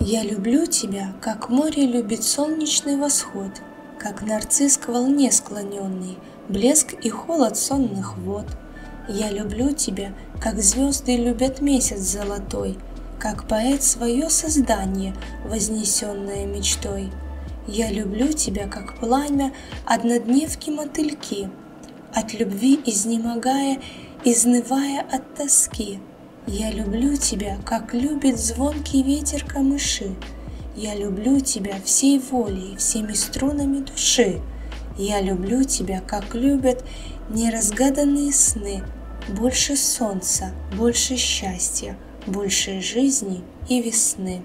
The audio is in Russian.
Я люблю тебя, как море любит солнечный восход, Как нарцисс к волне склоненный, блеск и холод сонных вод. Я люблю тебя, как звезды любят месяц золотой, Как поэт свое создание, вознесенное мечтой. Я люблю тебя, как пламя однодневки мотыльки, От любви изнемогая, изнывая от тоски. Я люблю тебя, как любит звонкий ветер камыши. Я люблю тебя всей волей, всеми струнами души. Я люблю тебя, как любят неразгаданные сны. Больше солнца, больше счастья, больше жизни и весны.